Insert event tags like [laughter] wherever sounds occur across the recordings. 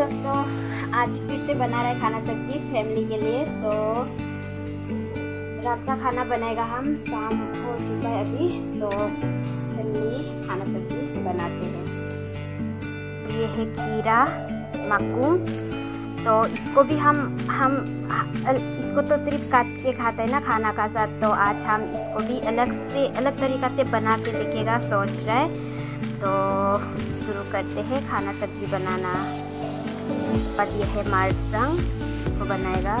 दोस्तों, आज फिर से बना रहे खाना सब्ज़ी फैमिली के लिए तो रात का खाना बनाएगा हम, शाम हो चुका है अभी तो फैमिली खाना सब्ज़ी बनाते हैं। ये है खीरा मक्कू तो इसको भी हम हम इसको तो सिर्फ़ काट के खाते हैं ना खाना का साथ तो आज हम इसको भी अलग से, अलग तरीक़ा से बना के देखेगा सोच रहे तो शुरू करते हैं खाना सब्ज़ी बनाना। पर ये है मारसंग इसको बनाएगा।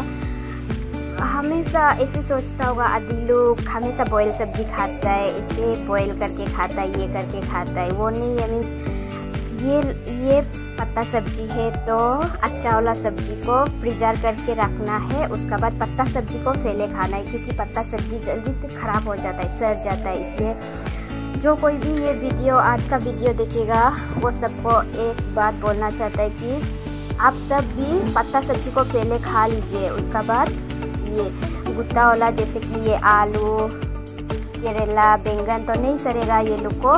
हमेशा ऐसे सोचता होगा, आदि लोग हमेशा बॉयल सब्ज़ी खाता है इसे बॉयल करके खाता है, ये करके खाता है। वो नहीं है मीन्स ये ये पत्ता सब्ज़ी है तो अच्छा वाला सब्ज़ी को प्रिजर्व करके रखना है, उसके बाद पत्ता सब्ज़ी को फैले खाना है, क्योंकि पत्ता सब्ज़ी जल्दी से ख़राब हो जाता है, सड़ जाता है, इसलिए जो कोई भी ये वीडियो आज का वीडियो देखेगा, वो सबको एक बात बोलना चाहता है कि आप सब भी पत्ता सब्ज़ी को पहले खा लीजिए। उसका बाद ये गुत्ता वाला, जैसे कि ये आलू, करेला, बैंगन तो नहीं सरेगा, ये लोग को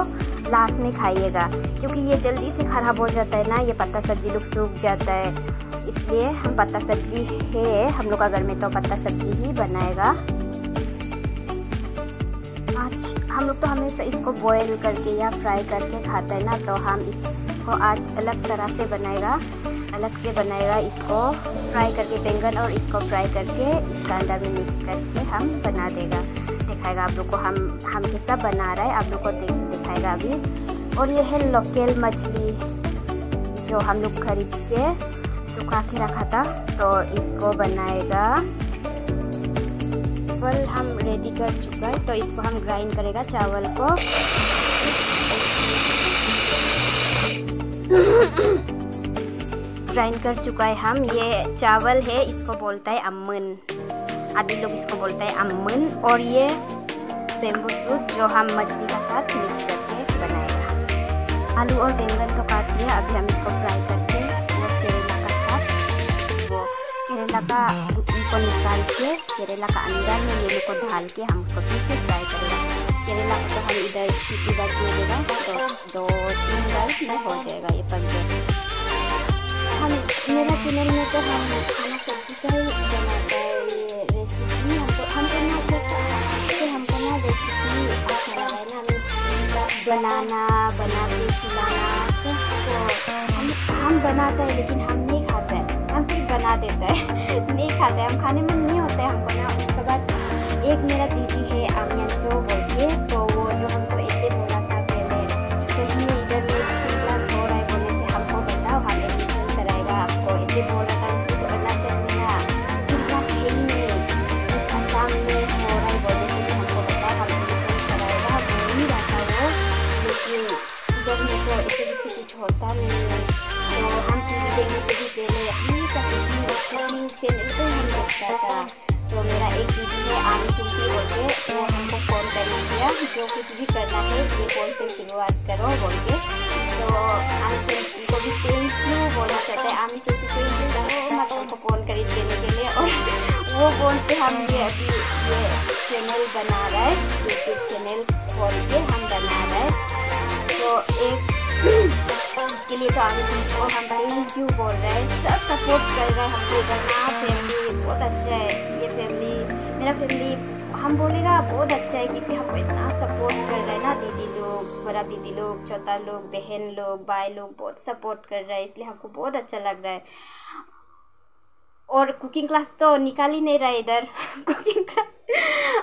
लास्ट में खाइएगा। क्योंकि ये जल्दी से ख़राब हो जाता है ना, ये पत्ता सब्ज़ी लोग सूख जाता है। इसलिए हम पत्ता सब्ज़ी है, हम लोग का घर में तो पत्ता सब्ज़ी ही बनाएगा। आज हम लोग तो हमेशा इसको बॉयल करके या फ्राई करके खाते हैं ना तो हम इसको आज अलग तरह से बनाएगा। अलग से बनाएगा इसको फ्राई करके, बैंगन और इसको फ्राई करके इसका अंडा में मिक्स करके हम बना देगा। दिखाएगा आप लोग को, हम हम कैसा बना रहा है, आप लोग को दिखाएगा अभी। और यह है लोकल मछली, जो हम लोग खरीद के सुखा के रखा था तो इसको बनाएगा। चावल हम रेडी कर चुका है तो इसको हम ग्राइंड करेगा चावल को। ग्राइंड कर चुका है हम। ये चावल है, इसको बोलता है अमन। आदि लोग इसको बोलता है अमन। और ये बेम्बू सूट जो हम मछली के साथ मिक्स करके बनाएगा। आलू और बैंगन तो काट लिया। अभी हम इसको फ्राई करके वो करेला का साथ, वो करेला का को निकाल के, करेला का अंदर में ये को डाल के हम उसको फिर से फ्राई करेंगे। करेला को तो हम इधर सीटी बार दे देगा तो दो तीन बार में हो जाएगा ये जाएगा हम मेरा चैनल में तो हम खाना सब्ज़ी का ही बनाता है ये रेसिपी हमको ना रेसिपी है बनाना बना के खिलाना तो हम हम बनाते हैं लेकिन हम नहीं खाते हैं हम सिर्फ़ बना देते हैं नहीं खाते है हम खाने में नहीं होता है हमको ना उसके बाद एक मेरा दीदी है, आमिया, जो बोल के जो कुछ भी करना है ये फ़ोन से शुरुआत करो बोल के तो आमी को भी थैंक यू बोलना चाहते हैं। आमी सुनती थैंक यू करो मत हमको फ़ोन करी देने के लिए और वो बोल से हम ये अभी ये चैनल बना रहा है यूट्यूब चैनल खोल के हम बना रहे हैं। तो एक इसके लिए तो आगे तुमको हम थैंक यू बोल रहे हैं। सब सपोर्ट कर रहे हैं हमको इतना फैमिली बहुत अच्छा है। ये फैमिली मेरा फैमिली हम बोलेगा, बहुत अच्छा है क्योंकि हमको इतना सपोर्ट कर रहे हैं ना, दीदी लोग, बड़ा दीदी लोग, छोटा लोग, बहन लोग, भाई लोग बहुत सपोर्ट कर रहे हैं, इसलिए हमको बहुत अच्छा लग रहा है। और कुकिंग क्लास तो निकाल ही नहीं रहा इधर। [laughs] कुकिंग क्लास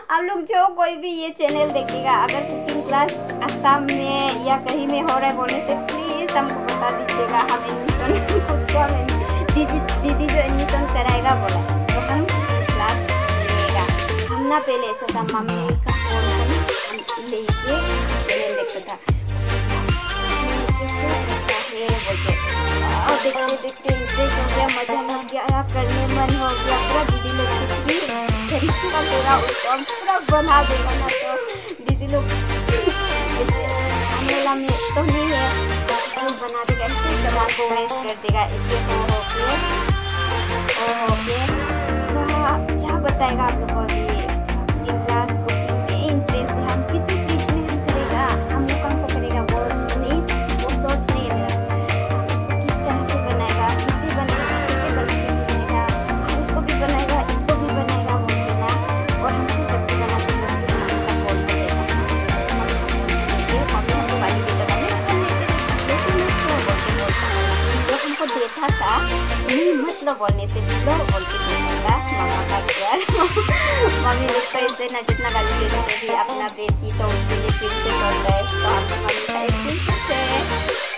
आप लोग जो कोई भी ये चैनल देखेगा अगर कुकिंग क्लास असम में या कहीं में हो रहा है बोलने से प्लीज़ हमको बता दीजिएगा। हम एडमिशन [laughs] दीदी दीदी जो एडमिशन कराएगा, बोला। ना पहले ऐसा था, मम्मी का फ़ोन लेके चैनल देखता था। और देखते देखते हो गया मज़ा लग गया करने मन हो गया। पूरा दीदी लोग का पूरा उसको हम पूरा बना देगा ना तो दीदी लोग में तो नहीं है तो बना देगा, ऐसे सामान को कर देगा हो हो के हो हो के क्या क्या बताएगा आप लोगों को नहीं मतलब बोलने से लो बोल के बोलेगा मामा का प्यार मम्मी लोग तो इससे न जितना गाली दे रहे भी अपना बेटी तो उसके लिए फिर से चल रहा है तो आप मम्मी का एक दिन से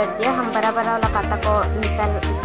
कर दिया। हम बड़ा बड़ा वाला काटा को निकाल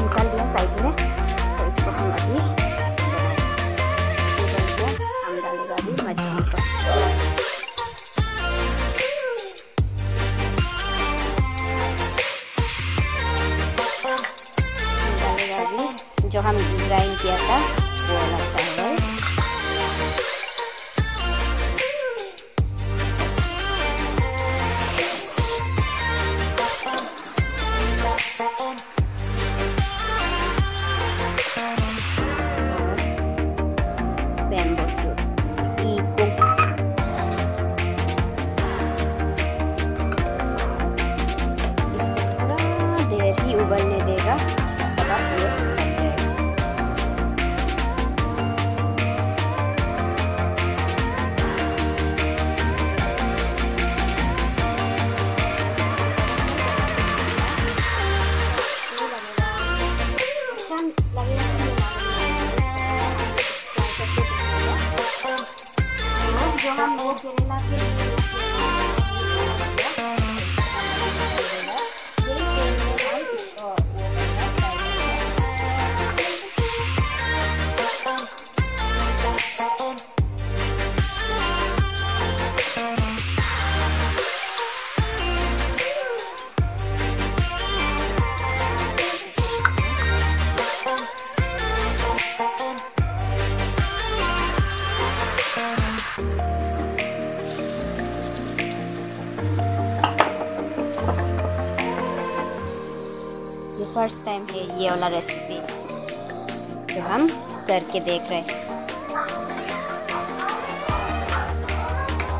फ़र्स्ट टाइम है ये वाला रेसिपी जो हम करके देख रहे हैं।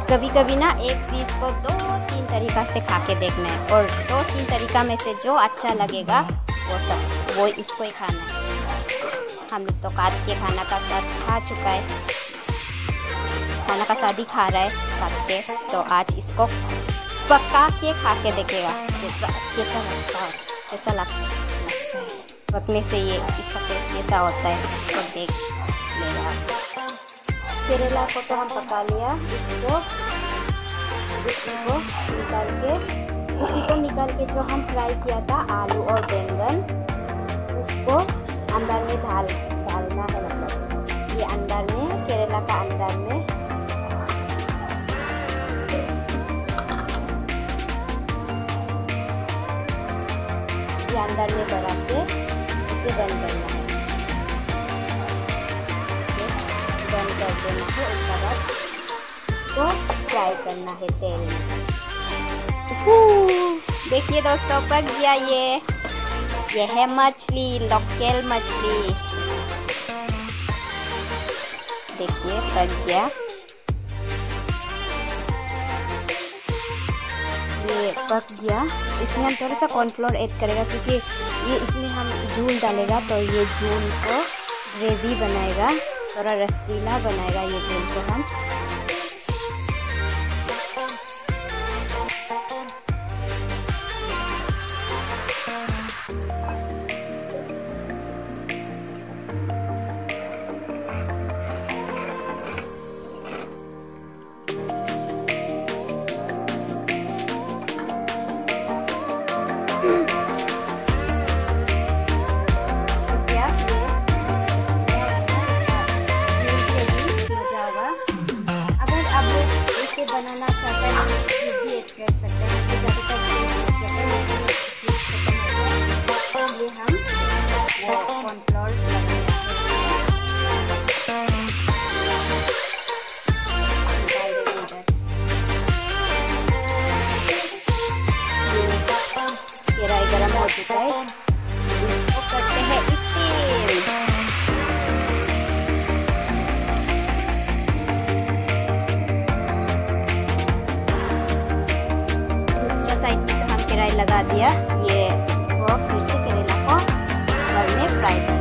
कभी कभी ना एक चीज़ को दो तीन तरीका से खा के देखना है और दो तीन तरीका में से जो अच्छा लगेगा, वो सब, वो इसको ही खाना है। हम लोग तो काट के खाना का साथ खा चुका है। खाना का साथ ही खा रहा है काट के तो आज इसको पका के खा के देखेगा कैसा कैसा लगता है। कैसा लगता है पकने से ये, इसका टेस्ट कैसा होता है। तो देख लेगा करेला को तो हम पका लिया। इसको इसको निकाल के, इसी को निकाल के जो हम फ्राई किया था, आलू और बैंगन। ये में भरा के इसे बंद करना है। बंद कर देना है, उसके बाद इसको फ्राई करना है तेल में। देखिए दोस्तों, पक गया ये। ये है मछली लोकल मछली। देखिए, पक गया। पक गया इसमें हम थोड़ा सा कॉर्नफ्लोर ऐड करेगा क्योंकि ये इसमें हम जून डालेगा तो ये जून को ग्रेवी बनाएगा, थोड़ा रसीला बनाएगा ये जून को हम। बता दिया। ये इसको फिर से करेला को में फ्राई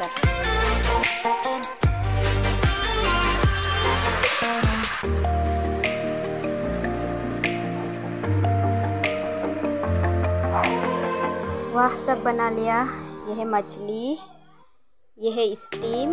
करना वाह सब बना लिया। यह मछली यह स्टीम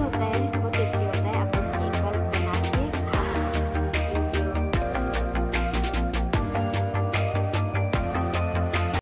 होता है बहुत